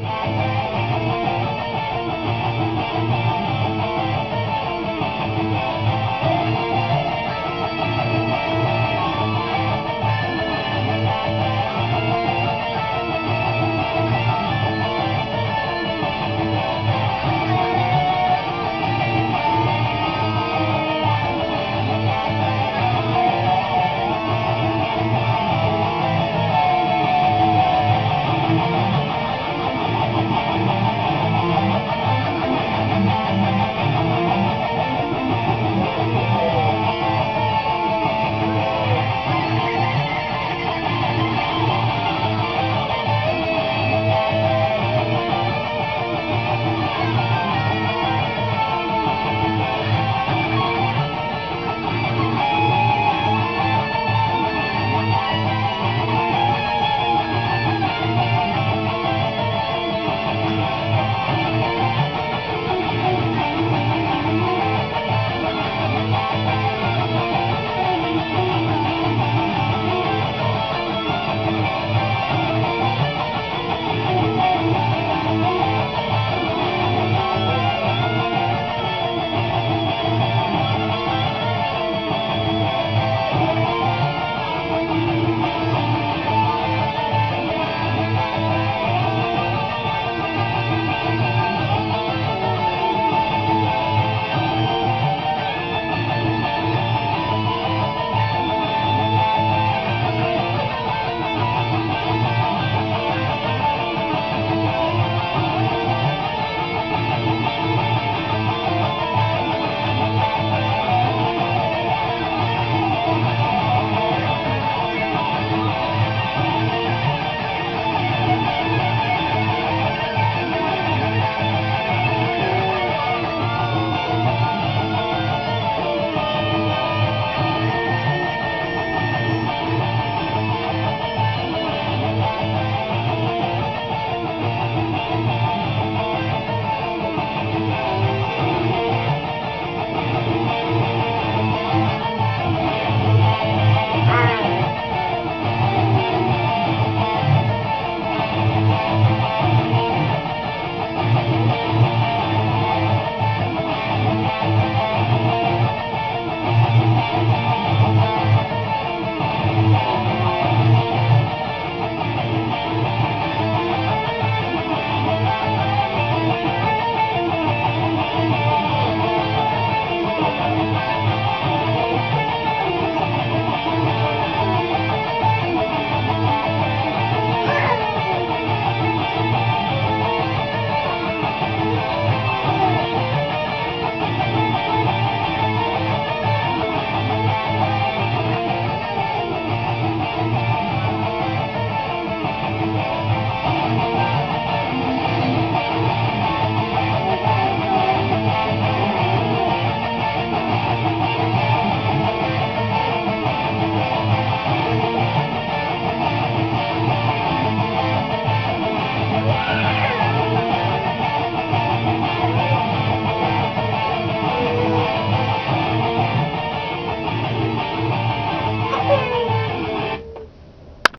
yeah